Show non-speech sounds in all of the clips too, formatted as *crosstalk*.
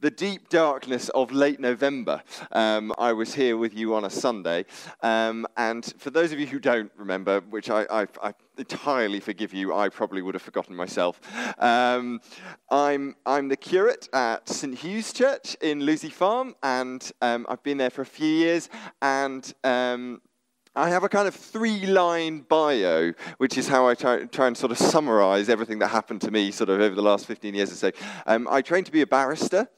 the deep darkness of late November. Um, I was here with you on a Sunday. Um, and for those of you who don't remember, which I, I, I entirely forgive you, I probably would have forgotten myself. Um, I'm, I'm the curate at St. Hugh's Church in Lewsey Farm, and um, I've been there for a few years. And um, I have a kind of three line bio, which is how I try, try, and sort of summarize everything that happened to me sort of over the last 15 years or so. Um, I trained to be a barrister,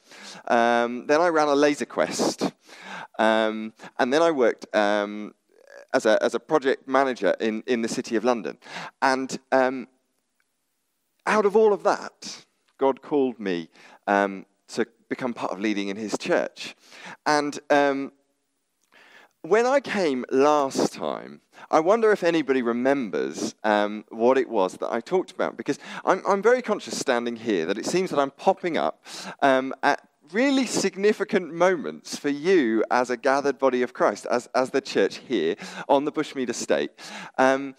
um, then I ran a laser quest, um, and then I worked um, as, a, as a project manager in, in the City of London. And um, out of all of that, God called me um, to become part of leading in his church. And when I came last time, I wonder if anybody remembers um, what it was that I talked about, because I'm, I'm, very conscious standing here that it seems that I'm popping up um, at really significant moments for you as a gathered body of Christ, as, as the church here on the Bushmead estate. Um,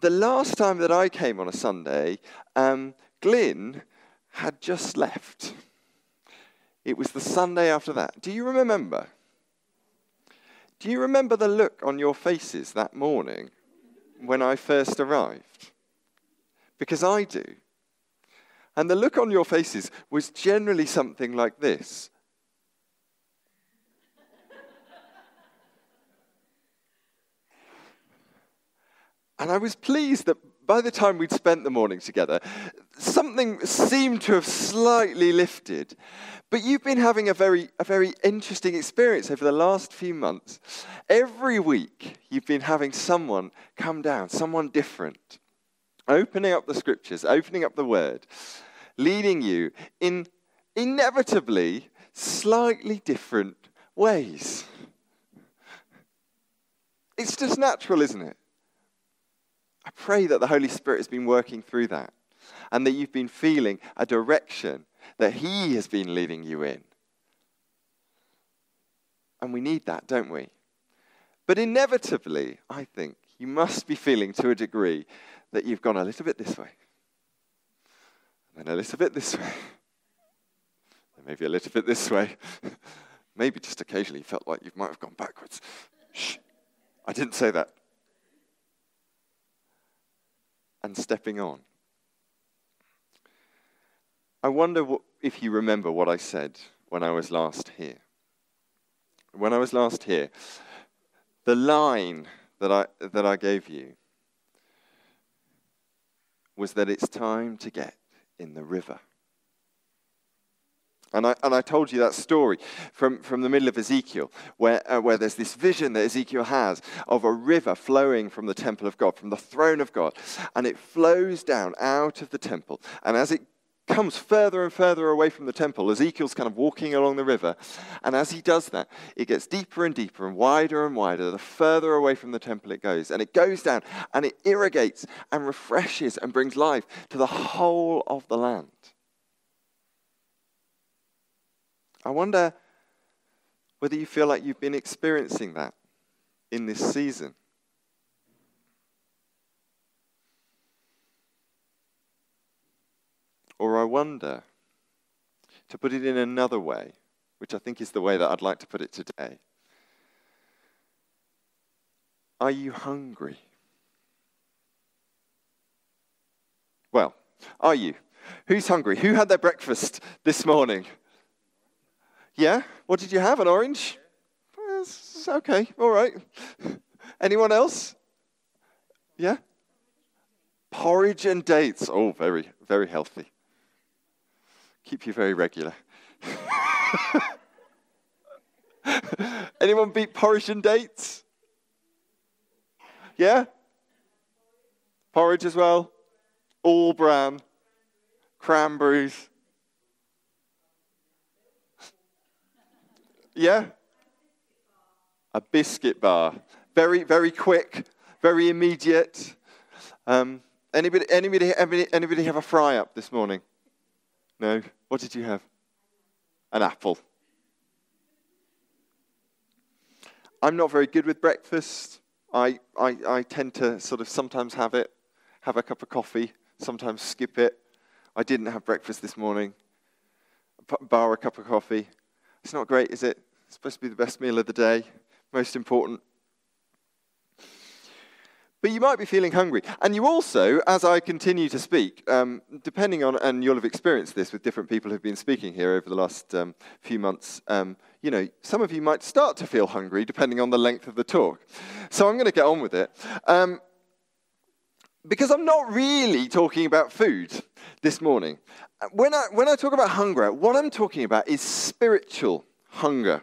the last time that I came on a Sunday, um, Glyn had just left. It was the Sunday after that. Do you remember? Do you remember the look on your faces that morning when I first arrived? Because I do. And the look on your faces was generally something like this. and I was pleased that by the time we'd spent the morning together, something seemed to have slightly lifted. But you've been having a very, a very interesting experience over the last few months. Every week, you've been having someone come down, someone different, opening up the scriptures, opening up the word, leading you in inevitably slightly different ways. It's just natural, isn't it? I pray that the Holy Spirit has been working through that and that you've been feeling a direction that He has been leading you in. And we need that, don't we? But inevitably, I think, you must be feeling to a degree that you've gone a little bit this way, and then a little bit this way, and maybe a little bit this way. *laughs* maybe just occasionally felt like you might have gone backwards. Shh, I didn't say that and stepping on. I wonder if you remember what I said when I was last here. When I was last here, the line that I, that I gave you was that it's time to get in the river. And I, and I told you that story from, from the middle of Ezekiel, where, uh, where there's this vision that Ezekiel has of a river flowing from the temple of God, from the throne of God. And it flows down out of the temple. And as it comes further and further away from the temple, Ezekiel's kind of walking along the river. And as he does that, it gets deeper and deeper and wider and wider the further away from the temple it goes. And it goes down and it irrigates and refreshes and brings life to the whole of the land. I wonder whether you feel like you've been experiencing that in this season. I wonder, to put it in another way, which I think is the way that I'd like to put it today. Are you hungry? Well, are you? Who's hungry? Who had their breakfast this morning? Yeah? What did you have? An orange? okay, all right. Anyone else? Yeah? Porridge and dates. Oh, very, very healthy. Keep you very regular. *laughs* Anyone beat porridge and dates? Yeah? Porridge as well? All bran. Cranberries. Yeah? A biscuit bar. Very, very quick, very immediate. Um, anybody, anybody, anybody have a fry up this morning? No? What did you have? An apple. I'm not very good with breakfast. I, I, I tend to sort of sometimes have it, have a cup of coffee, sometimes skip it. I didn't have breakfast this morning. bar a cup of coffee. It's not great, is it? It's supposed to be the best meal of the day, most important. But you might be feeling hungry. And you also, as I continue to speak, um, depending on, and you'll have experienced this with different people who've been speaking here over the last um, few months, um, you know, some of you might start to feel hungry depending on the length of the talk. So I'm going to get on with it. Um, because I'm not really talking about food this morning. When I, when I talk about hunger, what I'm talking about is spiritual hunger.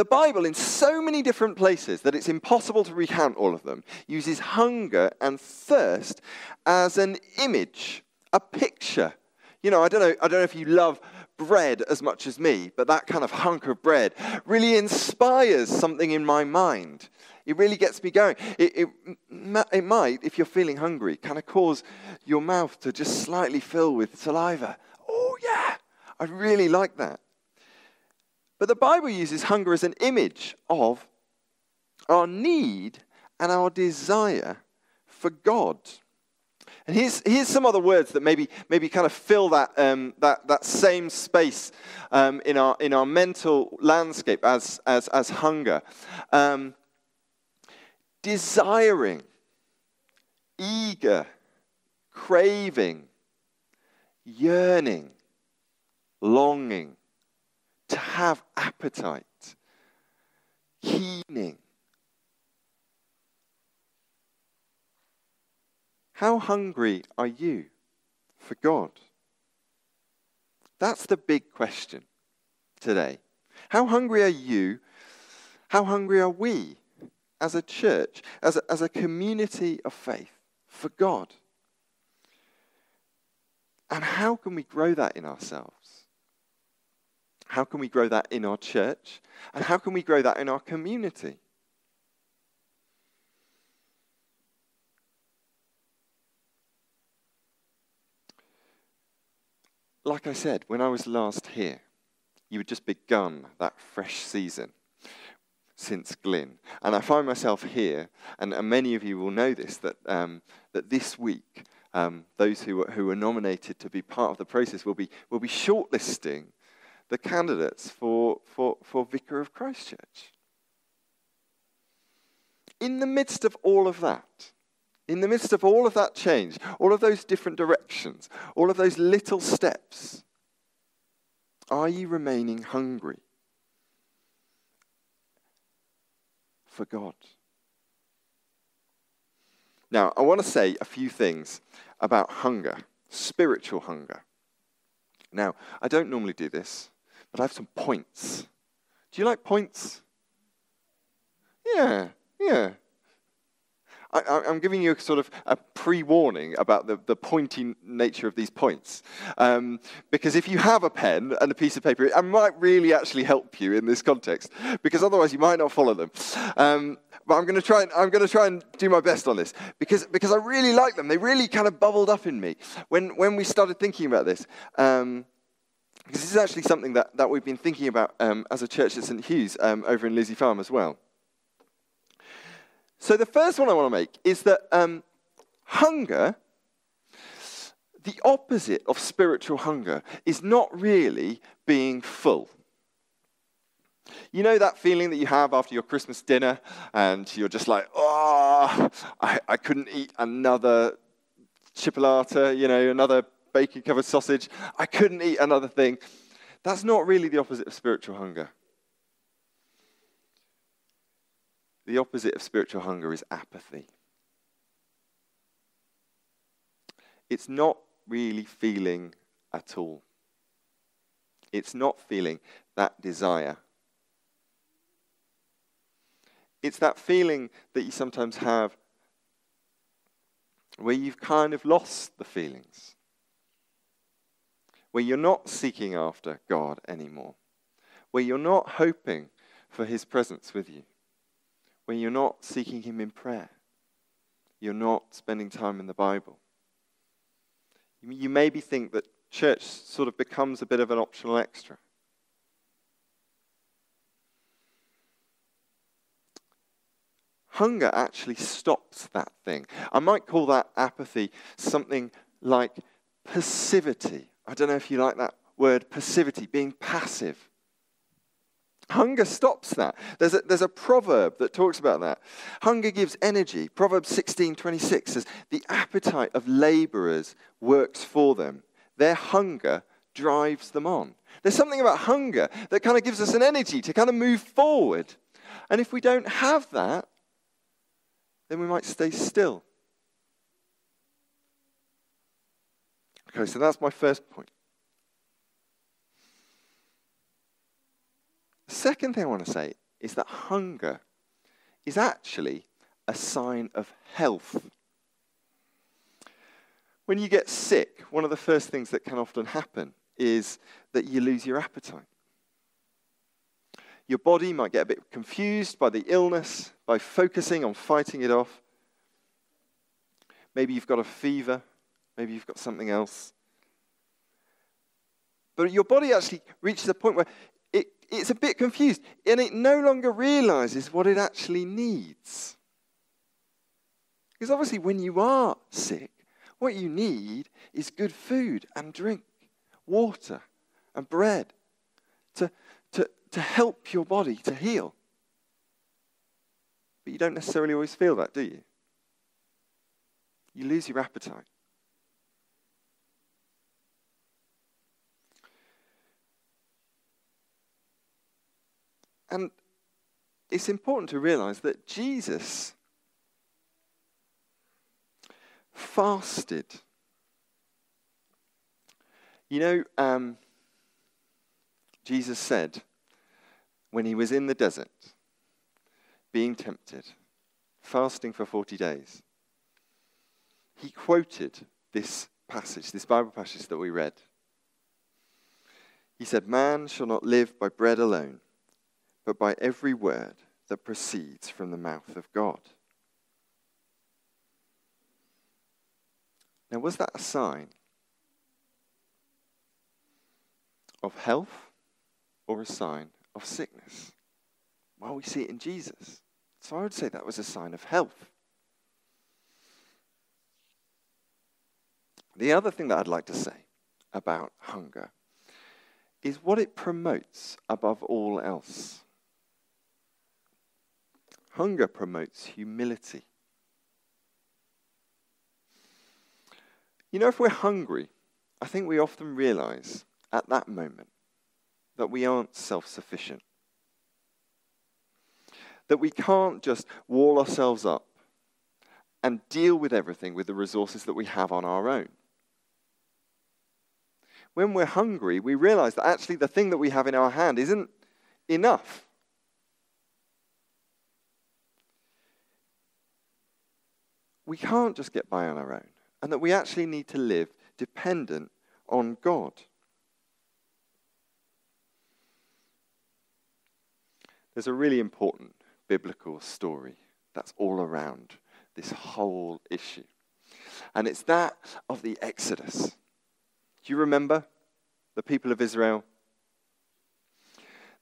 The Bible, in so many different places that it's impossible to recount all of them, uses hunger and thirst as an image, a picture. You know, I don't know, I don't know if you love bread as much as me, but that kind of hunk of bread really inspires something in my mind. It really gets me going. It, it, it might, if you're feeling hungry, kind of cause your mouth to just slightly fill with saliva. Oh, yeah, I really like that. But the Bible uses hunger as an image of our need and our desire for God. And here's, here's some other words that maybe, maybe kind of fill that, um, that, that same space um, in, our, in our mental landscape as, as, as hunger. Um, desiring, eager, craving, yearning, longing, to have appetite, keening. How hungry are you for God? That's the big question today. How hungry are you? How hungry are we as a church, as a, as a community of faith for God? And how can we grow that in ourselves? How can we grow that in our church? And how can we grow that in our community? Like I said, when I was last here, you had just begun that fresh season since Glynn. And I find myself here, and, and many of you will know this, that, um, that this week, um, those who, who are nominated to be part of the process will be, will be shortlisting the candidates for, for, for Vicar of Christchurch. In the midst of all of that, in the midst of all of that change, all of those different directions, all of those little steps, are you remaining hungry for God? Now, I want to say a few things about hunger, spiritual hunger. Now, I don't normally do this, but I have some points. Do you like points? Yeah, yeah. I, am giving you a sort of a pre-warning about the, the pointy nature of these points. Um, because if you have a pen and a piece of paper, it might really actually help you in this context, because otherwise you might not follow them. Um, but I'm going to try and I'm going to try and do my best on this because because I really like them. They really kind of bubbled up in me when when we started thinking about this. Um, because this is actually something that, that we've been thinking about um, as a church at St. Hugh's um, over in Lewsey Farm as well. So, the first one I want to make is that um, hunger, the opposite of spiritual hunger, is not really being full. You know that feeling that you have after your Christmas dinner, and you're just like, oh, I, I couldn't eat another chipolata, you know, another bacon covered sausage. I couldn't eat another thing. That's not really the opposite of spiritual hunger. The opposite of spiritual hunger is apathy. It's not really feeling at all. It's not feeling that desire. It's that feeling that you sometimes have where you've kind of lost the feelings where you're not seeking after God anymore, where you're not hoping for His presence with you, where you're not seeking Him in prayer, you're not spending time in the Bible. You maybe think that church sort of becomes a bit of an optional extra. Hunger actually stops that thing. I might call that apathy something like passivity I don't know if you like that word passivity, being passive. Hunger stops that. There's a, there's a proverb that talks about that. Hunger gives energy. Proverbs 16 26 says, The appetite of laborers works for them. Their hunger drives them on. There's something about hunger that kind of gives us an energy to kind of move forward. And if we don't have that, then we might stay still. Okay, so that's my first point. The second thing I want to say is that hunger is actually a sign of health. When you get sick, one of the first things that can often happen is that you lose your appetite. Your body might get a bit confused by the illness, by focusing on fighting it off. Maybe you've got a fever, maybe you've got something else. But your body actually reaches a point where it's a bit confused and it no longer realizes what it actually needs. Because obviously, when you are sick, what you need is good food and drink, water and bread to, to, to help your body to heal. But you don't necessarily always feel that, do you? You lose your appetite. And it's important to realize that Jesus fasted. You know, um, Jesus said when he was in the desert, being tempted, fasting for 40 days, he quoted this passage, this Bible passage that we read. He said, Man shall not live by bread alone but by every word that proceeds from the mouth of God. Now, was that a sign of health or a sign of sickness? Well, we see it in Jesus. So I would say that was a sign of health. The other thing that I'd like to say about hunger is what it promotes above all else. Hunger promotes humility. You know, if we're hungry, I think we often realize at that moment that we aren't self sufficient. That we can't just wall ourselves up and deal with everything with the resources that we have on our own. When we're hungry, we realize that actually the thing that we have in our hand isn't enough. We can't just get by on our own, and that we actually need to live dependent on God. There's a really important biblical story that's all around this whole issue. And it's that of the Exodus. Do you remember the people of Israel?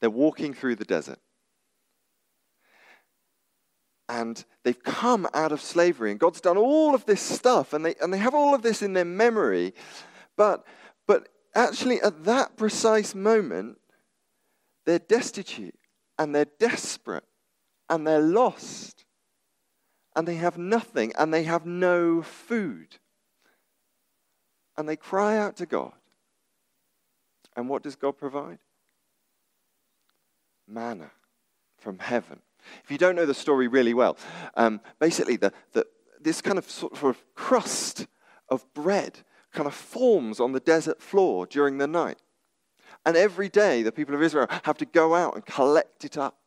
They're walking through the desert and they've come out of slavery and god's done all of this stuff and they, and they have all of this in their memory. But but actually at that precise moment they're destitute and they're desperate and they're lost and they have nothing and they have no food. And they cry out to god. And what does god provide? Manna from heaven if you don't know the story really well, um, basically the, the, this kind of sort of crust of bread kind of forms on the desert floor during the night. And every day the people of Israel have to go out and collect it up.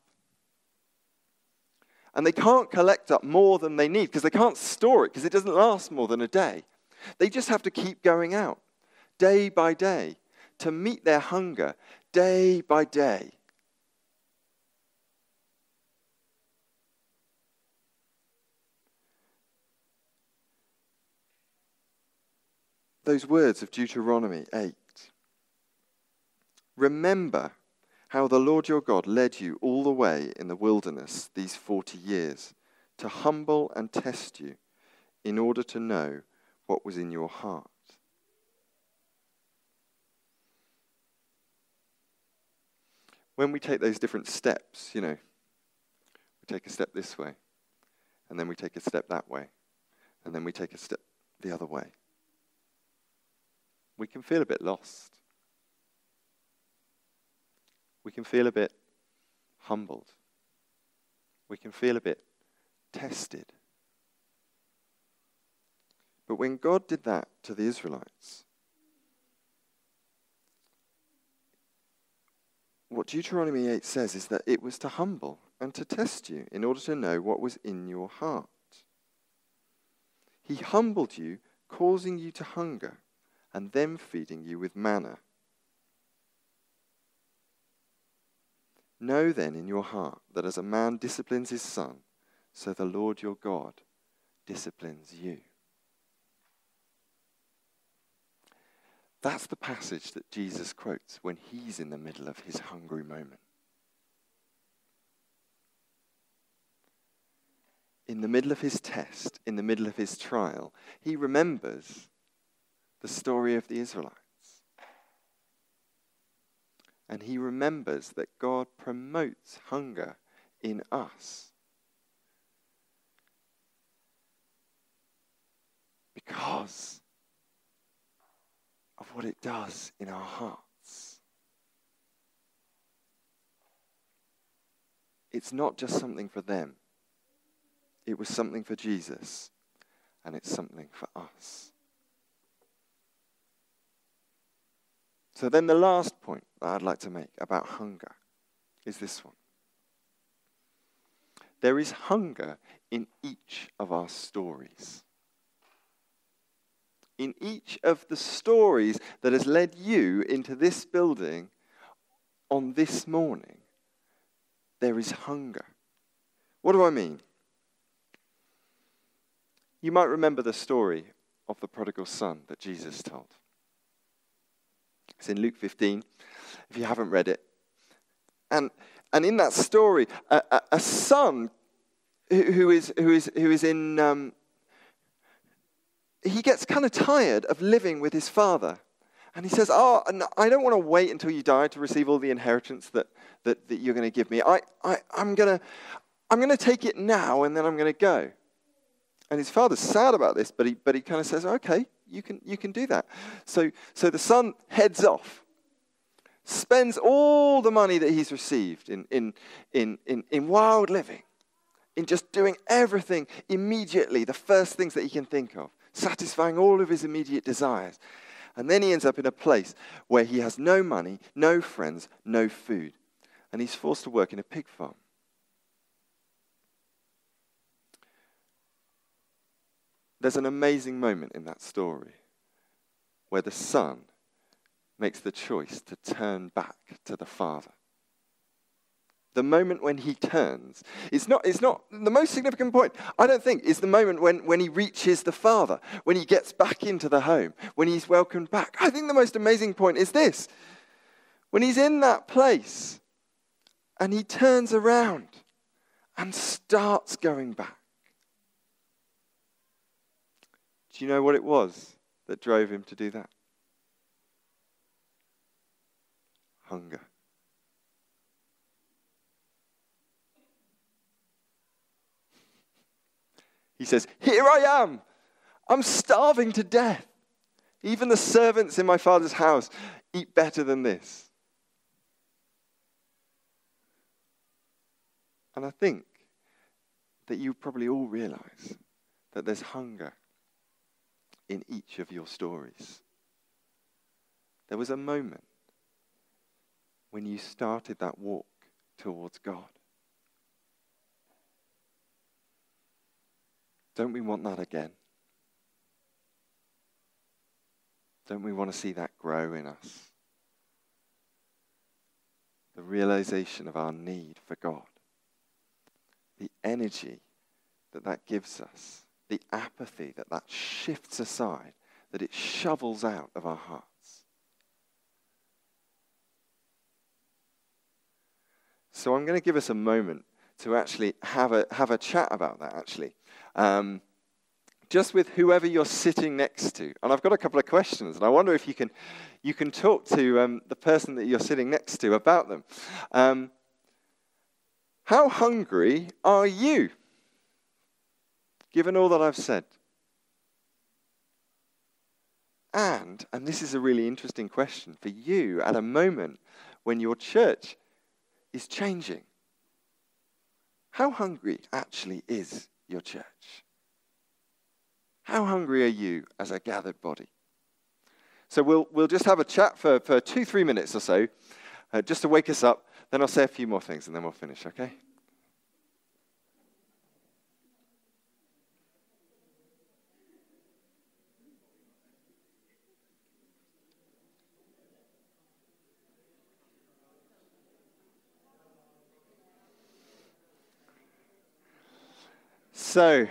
And they can't collect up more than they need because they can't store it because it doesn't last more than a day. They just have to keep going out day by day to meet their hunger day by day. Those words of Deuteronomy 8. Remember how the Lord your God led you all the way in the wilderness these 40 years to humble and test you in order to know what was in your heart. when we take those different steps, you know, we take a step this way, and then we take a step that way, and then we take a step the other way, we can feel a bit lost. We can feel a bit humbled. We can feel a bit tested. But when God did that to the Israelites, what Deuteronomy 8 says is that it was to humble and to test you in order to know what was in your heart. He humbled you, causing you to hunger, and them feeding you with manna. Know then in your heart that as a man disciplines his son, so the Lord your God disciplines you. That's the passage that Jesus quotes when he's in the middle of his hungry moment. In the middle of his test, in the middle of his trial, he remembers the story of the Israelites. And he remembers that God promotes hunger in us. Because of what it does in our hearts. It's not just something for them, it was something for Jesus, and it's something for us. So, then the last point that I'd like to make about hunger is this one. There is hunger in each of our stories in each of the stories that has led you into this building on this morning, there is hunger. What do I mean? You might remember the story of the prodigal son that Jesus told. It's in Luke 15, if you haven't read it. And, and in that story, a, a, a son who, is, who, is, who is in, um, he gets kind of tired of living with his father. And he says, Oh, I don't want to wait until you die to receive all the inheritance that, that, that you're going to give me. I, I, I'm going to I'm going to take it now and then I'm going to go. And his father's sad about this, but he, but he kind of says, Okay, you can, you can do that. So, so the son heads off, spends all the money that he's received in, in, in, in, in wild living, in just doing everything immediately, the first things that he can think of satisfying all of his immediate desires. And then he ends up in a place where he has no money, no friends, no food. And he's forced to work in a pig farm. There's an amazing moment in that story where the son makes the choice to turn back to the father the moment when he turns. It's not, it's not the most significant point, I don't think, is the moment when, when he reaches the Father, when he gets back into the home, when he's welcomed back. I think the most amazing point is this when he's in that place and he turns around and starts going back. Do you know what it was that drove him to do that? Hunger. He says, Here I am. I'm starving to death. Even the servants in my father's house eat better than this. And I think that you probably all realize that there's hunger in each of your stories. There was a moment when you started that walk towards God. Don't we want that again? Don't we want to see that grow in us? The realization of our need for God, the energy that that gives us, the apathy that that shifts aside, that it shovels out of our hearts. So I'm going to give us a moment to actually have a, have a chat about that, actually. Um, just with whoever you're sitting next to. And I've got a couple of questions, and I wonder if you can, you can talk to um, the person that you're sitting next to about them. Um, how hungry are you, given all that I've said? And, and this is a really interesting question for you at a moment when your church is changing. How hungry actually is your church? How hungry are you as a gathered body? So we'll, we'll just have a chat for, for two, three minutes or so, uh, just to wake us up. Then I'll say a few more things and then we'll finish, okay? So,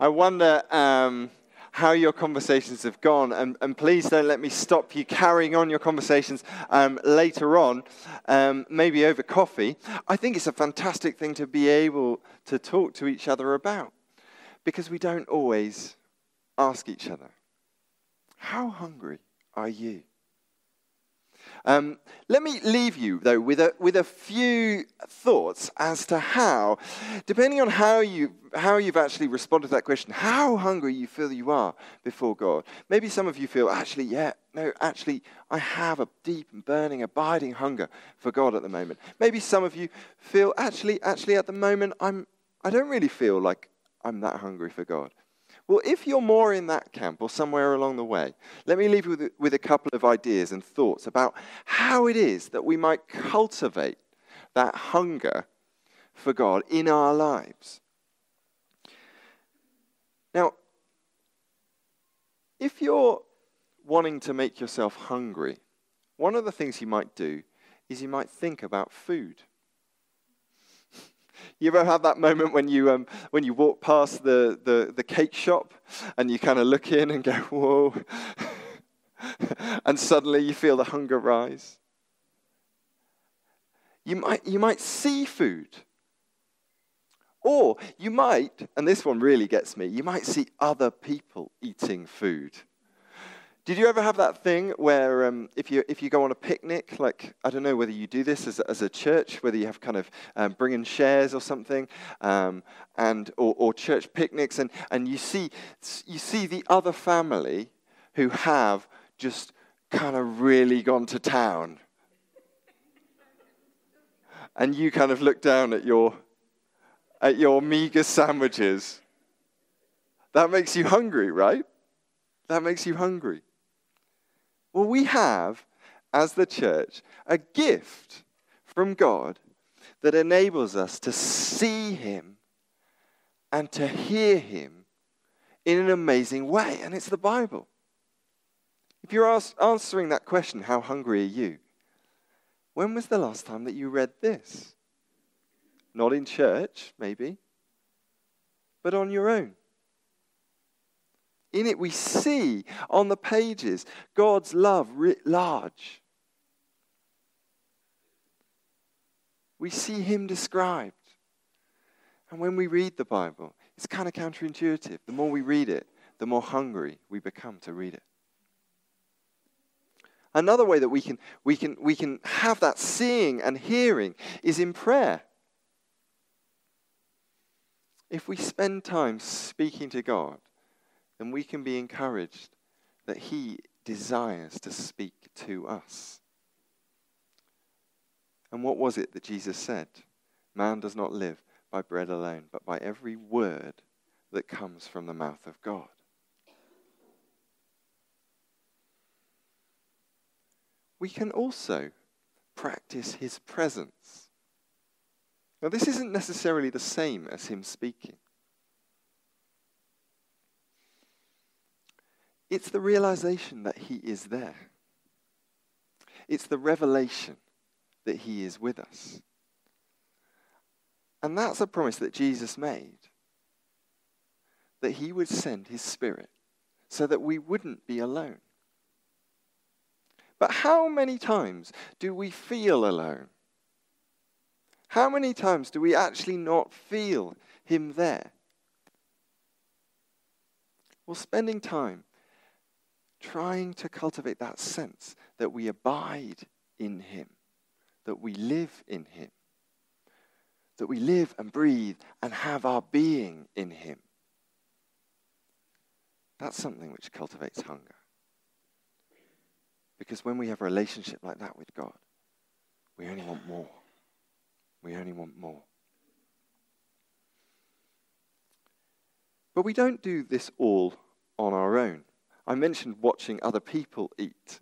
I wonder um, how your conversations have gone, and, and, please don't let me stop you carrying on your conversations um, later on, um, maybe over coffee. I think it's a fantastic thing to be able to talk to each other about because we don't always ask each other, How hungry are you? Um, let me leave you, though, with a, with a few thoughts as to how, depending on how, you, how you've actually responded to that question, how hungry you feel you are before God. Maybe some of you feel, actually, yeah, no, actually, I have a deep and burning, abiding hunger for God at the moment. Maybe some of you feel, actually, actually, at the moment, I'm, I don't really feel like I'm that hungry for God. Well, if you're more in that camp or somewhere along the way, let me leave you with, with a couple of ideas and thoughts about how it is that we might cultivate that hunger for God in our lives. Now, if you're wanting to make yourself hungry, one of the things you might do is you might think about food. You ever have that moment when you, um, when you walk past the, the, the cake shop and you kind of look in and go, whoa, *laughs* and suddenly you feel the hunger rise? You might, you might see food. Or you might, and this one really gets me, you might see other people eating food. Did you ever have that thing where um, if, you, if you go on a picnic, like, I don't know whether you do this as, a, as a church, whether you have kind of um, bring in shares or something, um, and, or, or church picnics, and, and you, see, you see the other family who have just kind of really gone to town. And you kind of look down at your, at your meager sandwiches. That makes you hungry, right? That makes you hungry. Well, we have, as the church, a gift from God that enables us to see Him and to hear Him in an amazing way, and it's the Bible. If you're answering that question, how hungry are you? When was the last time that you read this? Not in church, maybe, but on your own. In it, we see on the pages God's love writ large. We see Him described. And when we read the Bible, it's kind of counterintuitive. The more we read it, the more hungry we become to read it. Another way that we can, we can, we can have that seeing and hearing is in prayer. If we spend time speaking to God, then we can be encouraged that He desires to speak to us. And what was it that Jesus said? Man does not live by bread alone, but by every word that comes from the mouth of God. We can also practice his presence. Now, this isn't necessarily the same as him speaking. It's the realization that He is there. It's the revelation that He is with us. And that's a promise that Jesus made that He would send His Spirit so that we wouldn't be alone. But how many times do we feel alone? How many times do we actually not feel Him there? Well, spending time trying to cultivate that sense that we abide in Him, that we live in Him, that we live and breathe and have our being in Him. That's something which cultivates hunger. Because when we have a relationship like that with God, we only want more. We only want more. But we don't do this all on our own. I mentioned watching other people eat.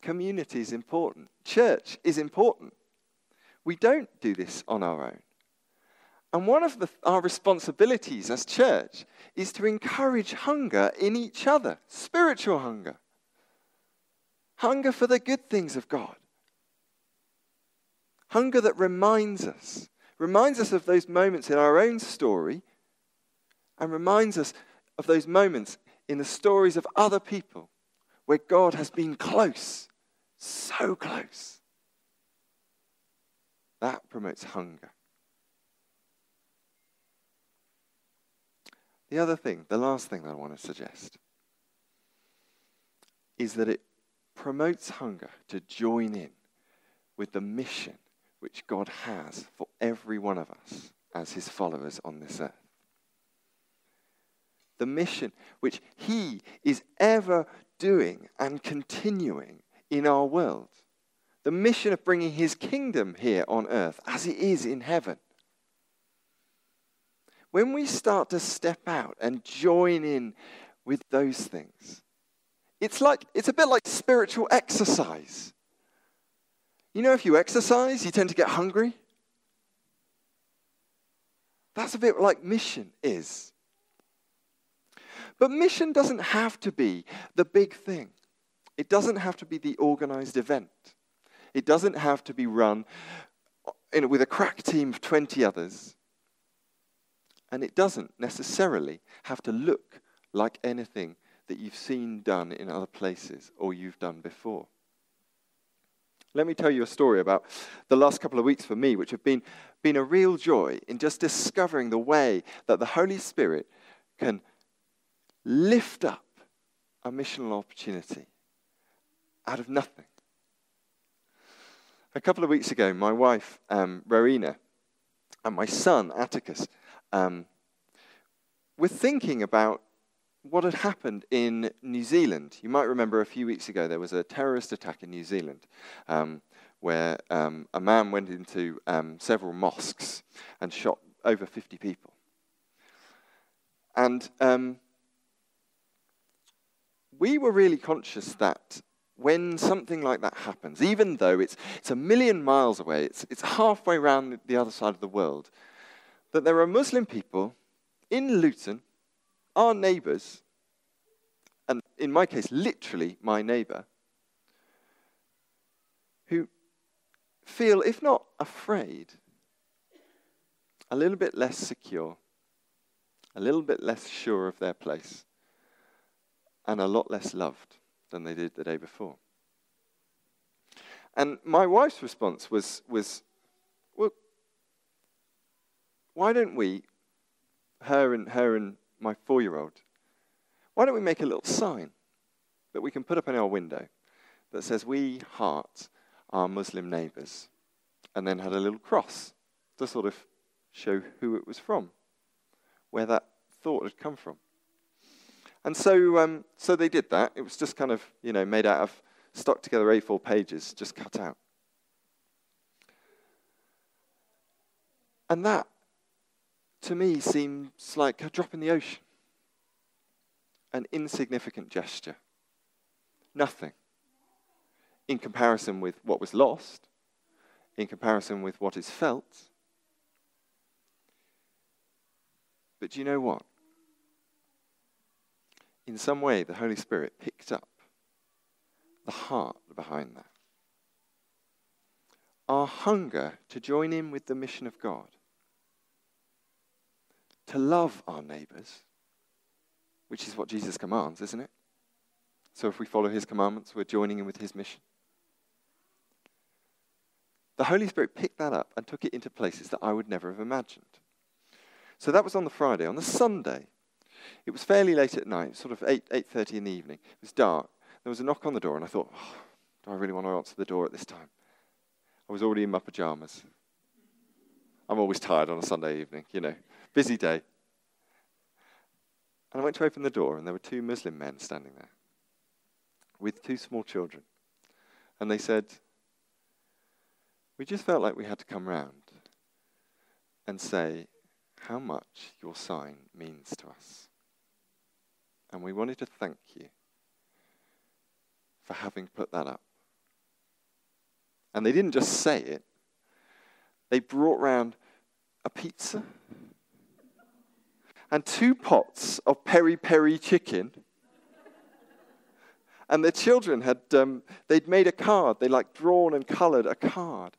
Community is important. Church is important. We don't do this on our own. And one of the, our responsibilities as church is to encourage hunger in each other, spiritual hunger, hunger for the good things of God, hunger that reminds us, reminds us of those moments in our own story, and reminds us of those moments in the stories of other people where God has been close, so close. That promotes hunger. The other thing, the last thing that I want to suggest, is that it promotes hunger to join in with the mission which God has for every one of us as his followers on this earth. The mission which he is ever doing and continuing in our world. The mission of bringing his kingdom here on earth as it is in heaven when we start to step out and join in with those things, it's like it's a bit like spiritual exercise. You know, if you exercise, you tend to get hungry. That's a bit like mission is. But mission doesn't have to be the big thing. It doesn't have to be the organized event. It doesn't have to be run with a crack team of 20 others. And it doesn't necessarily have to look like anything that you've seen done in other places or you've done before. Let me tell you a story about the last couple of weeks for me, which have been, been a real joy in just discovering the way that the Holy Spirit can lift up a missional opportunity out of nothing. A couple of weeks ago, my wife, um, Rowena, and my son, Atticus, um, we're thinking about what had happened in New Zealand. You might remember a few weeks ago there was a terrorist attack in New Zealand um, where um, a man went into um, several mosques and shot over 50 people. And um, we were really conscious that when something like that happens, even though it's, it's a million miles away, it's, it's halfway around the other side of the world, that there are Muslim people in Luton, our neighbours, and in my case, literally my neighbour, who feel, if not afraid, a little bit less secure, a little bit less sure of their place, and a lot less loved than they did the day before. And my wife's response was, was well, why don't we, her and her and my four-year-old, why don't we make a little sign that we can put up in our window that says we heart our Muslim neighbors, and then had a little cross to sort of show who it was from, where that thought had come from. And so, um, so they did that. It was just kind of, you know, made out of stuck together A4 pages, just cut out. And that to me seems like a drop in the ocean, an insignificant gesture. Nothing in comparison with what was lost, in comparison with what is felt. But do you know what? In some way, the Holy Spirit picked up the heart behind that. Our hunger to join in with the mission of God to love our neighbors, which is what Jesus commands, isn't it? So if we follow his commandments, we're joining in with his mission. The Holy Spirit picked that up and took it into places that I would never have imagined. So that was on the Friday. On the Sunday, It was fairly late at night, sort of 8, 8.30 in the evening. It was dark. There was a knock on the door, and I thought, oh, do I really want to answer the door at this time? I was already in my pajamas. I'm always tired on a Sunday evening, you know. Busy day. And I went to open the door, and there were two Muslim men standing there with two small children. And they said, We just felt like we had to come round and say how much your sign means to us. And we wanted to thank you for having put that up. And they didn't just say it, they brought round a pizza and two pots of peri peri chicken. And the children had, um, they'd made a card. They like drawn and colored a card.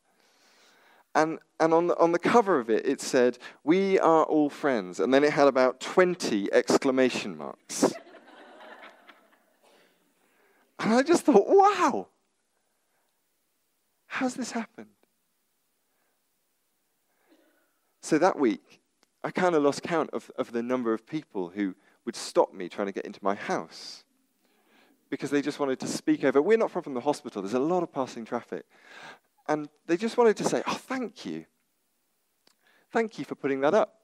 And, and on, the, on the cover of it, it said, We are all friends. And then it had about 20 exclamation marks. And I just thought, wow, how's this happened? So that week, I kind of lost count of, of the number of people who would stop me trying to get into my house because they just wanted to speak over. We're not far from the hospital, there's a lot of passing traffic. And they just wanted to say, Oh, thank you. Thank you for putting that up.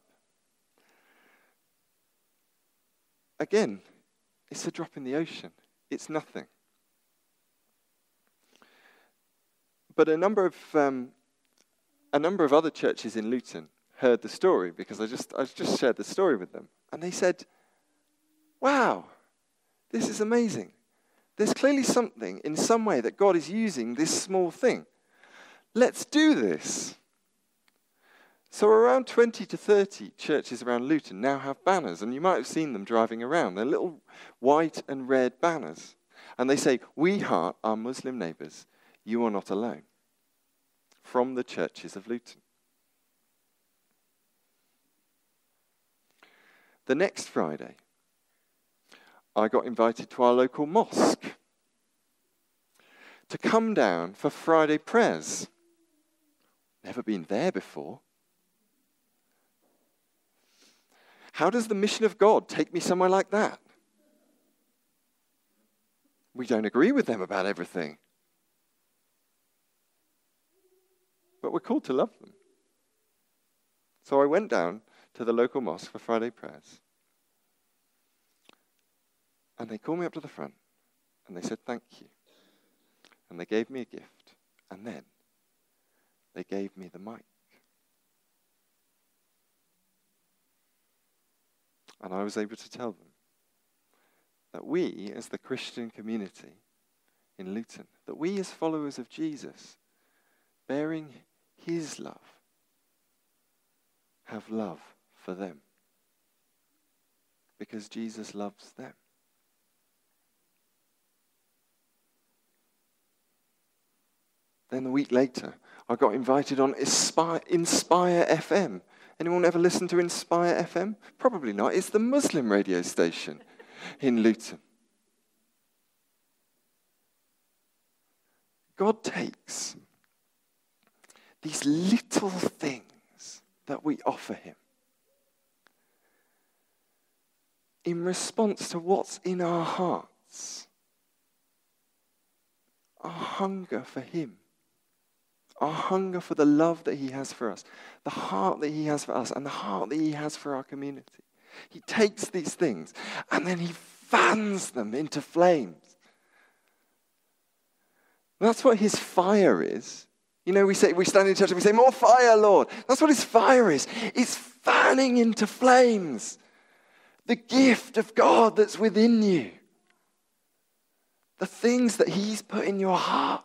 Again, it's a drop in the ocean, it's nothing. But a number of, um, a number of other churches in Luton heard the story because I just, I just shared the story with them. And they said, Wow, this is amazing. There's clearly something in some way that God is using this small thing. Let's do this. So, around 20 to 30 churches around Luton now have banners, and you might have seen them driving around. They're little white and red banners. And they say, We heart our Muslim neighbours, you are not alone. From the churches of Luton. The next Friday, I got invited to our local mosque to come down for Friday prayers. Never been there before. How does the mission of God take me somewhere like that? We don't agree with them about everything. But we're called to love them. So I went down to the local mosque for Friday prayers. And they called me up to the front and they said, Thank you. And they gave me a gift. And then they gave me the mic. And I was able to tell them that we, as the Christian community in Luton, that we, as followers of Jesus, bearing his love, have love for them. Because Jesus loves them. Then a week later, I got invited on Inspire, Inspire FM. Anyone ever listen to Inspire FM? Probably not. It's the Muslim radio station in Luton. God takes these little things that we offer Him in response to what's in our hearts our hunger for Him our hunger for the love that He has for us, the heart that He has for us, and the heart that He has for our community. He takes these things and then He fans them into flames. That's what His fire is. You know, we say we stand in church and we say, More fire, Lord. That's what His fire is. It's fanning into flames the gift of God that's within you, the things that He's put in your heart.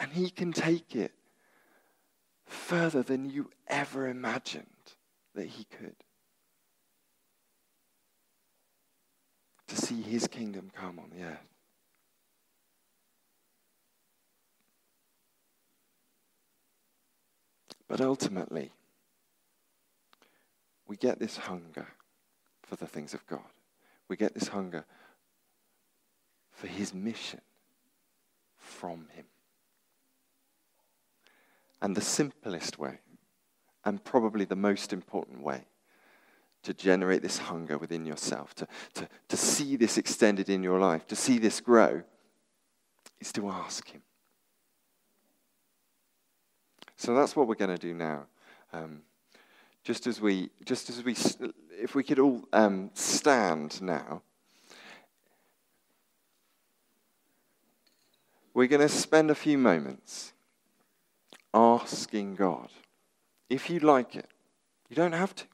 And He can take it further than you ever imagined that He could. To see His kingdom come on the earth. But ultimately, we get this hunger for the things of God. We get this hunger for His mission from Him. And the simplest way and probably the most important way to generate this hunger within yourself, to, to, to see this extended in your life, to see this grow, is to ask Him. So that's what we're going to do now. Um, just as we, just as we, if we could all um, stand now, we're going to spend a few moments asking God if you like it. You don't have to.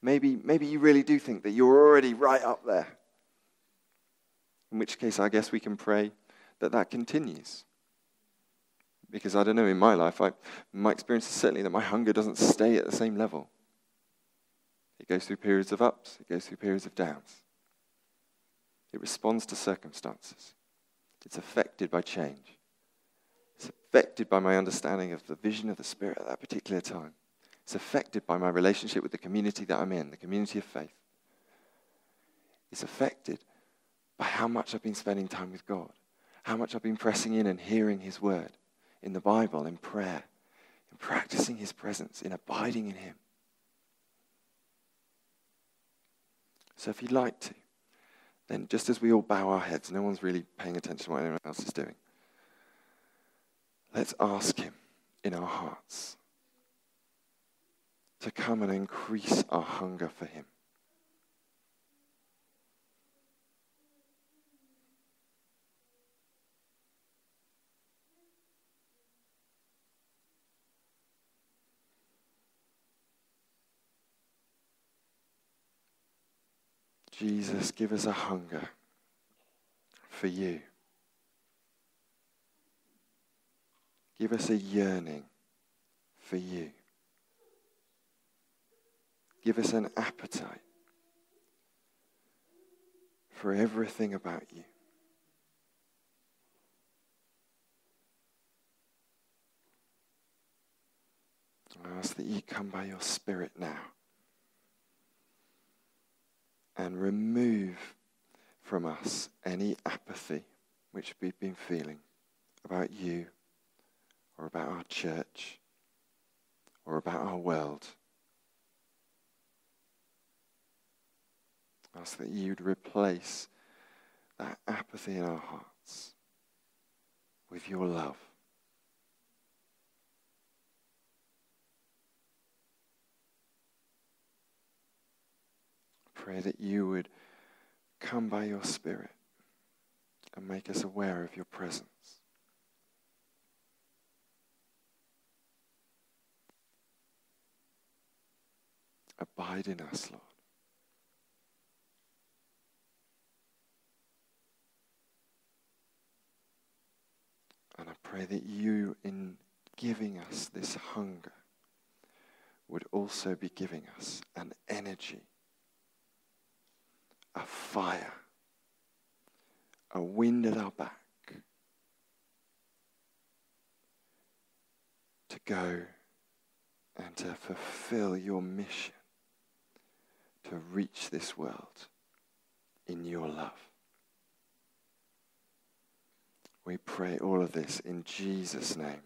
Maybe, maybe you really do think that you're already right up there. In which case, I guess we can pray that that continues. Because I don't know, in my life, I, my experience is certainly that my hunger doesn't stay at the same level. It goes through periods of ups, it goes through periods of downs. It responds to circumstances. It's affected by change. It's affected by my understanding of the vision of the Spirit at that particular time. It's affected by my relationship with the community that I'm in, the community of faith. It's affected by how much I've been spending time with God, how much I've been pressing in and hearing His word in the Bible, in prayer, in practicing His presence, in abiding in Him. So if you'd like to, then just as we all bow our heads, no one's really paying attention to what anyone else is doing, let's ask Him in our hearts to come and increase our hunger for Him. Jesus, give us a hunger for you. Give us a yearning for you. Give us an appetite for everything about you. I ask that you come by your Spirit now and remove from us any apathy which we've been feeling about you or about our church or about our world. Ask that you'd replace that apathy in our hearts with your love. Pray that you would come by your Spirit and make us aware of your presence. Abide in us, Lord. And I pray that you, in giving us this hunger, would also be giving us an energy, a fire, a wind at our back to go and to fulfill your mission to reach this world in your love. We pray all of this in Jesus' name.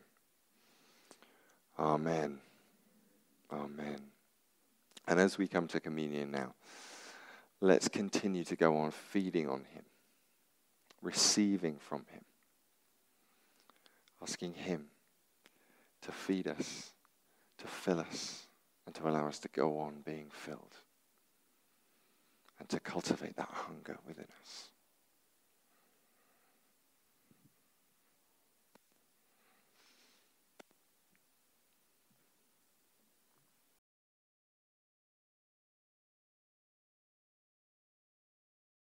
Amen. Amen. And as we come to communion now, let's continue to go on feeding on Him, receiving from Him, asking Him to feed us, to fill us, and to allow us to go on being filled, and to cultivate that hunger within us.